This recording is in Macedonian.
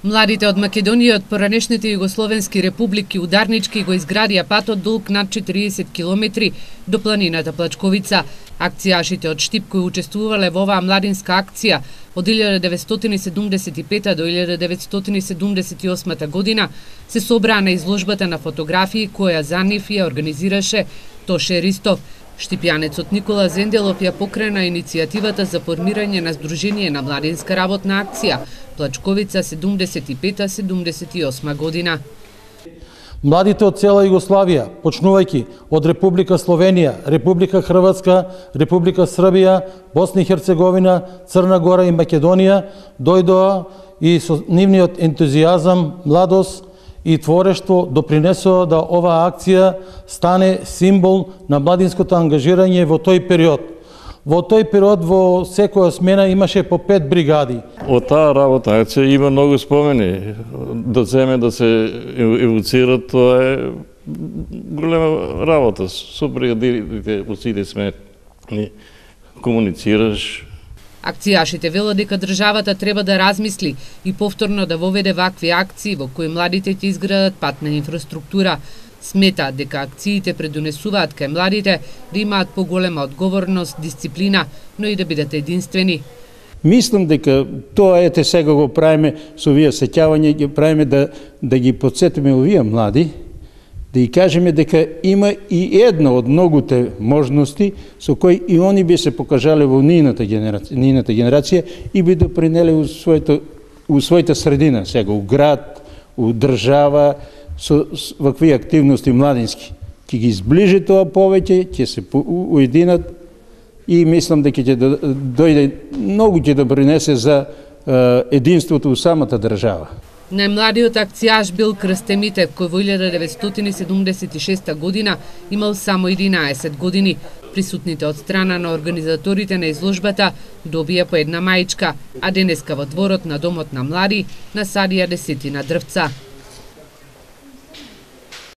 Младите од Македонија од поранешните југословенски републики ударнички го изградија патот долг над 40 километри до планината Плачковица. Акцијашите од Штип кои учествувале во оваа младинска акција од 1975 до 1978 година се собраа на изложбата на фотографии која за нив ја организираше Тоше Ристов. Штипјанецот Никола Зенделов ја покрена иницијативата за формирање на Сдружение на младинска работна акција Плачковица 75-78 година. Младите од цела Југославија, почнувајќи од Република Словенија, Република Хрватска, Република Србија, Босна и Херцеговина, Црна Гора и Македонија, дојдоа и со нивниот ентузијазам, младост, и творештво допринесоа да оваа акција стане символ на младинското ангажирање во тој период. Во тој период во секоја смена имаше по пет бригади. Од таа работа акција има многу спомени. Да земе да се евуцират, тоа е голема работа. Со бригадирите по сите сме комуницираш, Акцијашите велат дека државата треба да размисли и повторно да воведе вакви акции во кои младите ќе изградат патна инфраструктура. Смета дека акциите предонесуваат кај младите да имаат поголема одговорност, дисциплина, но и да бидат единствени. Мислам дека тоа ете сега го правиме со овие сеќавање, ги правиме да, да ги подсетиме овие млади, да и кажеме дека има и една од многуте можности со кои и они би се покажале во нината генерација, нијната генерација и би допринеле у својата, у својата средина, сега у град, у држава, со вакви активности младински. Ке ги изближи тоа повеќе, ќе се уединат и мислам дека ќе дојде многу ќе допринесе за единството у самата држава. Најмладиот акцијаш бил Крстемите, кој во 1976 година имал само 11 години. Присутните од страна на организаторите на изложбата добија по една мајчка, а денеска во дворот на Домот на млади насадија десетина дрвца.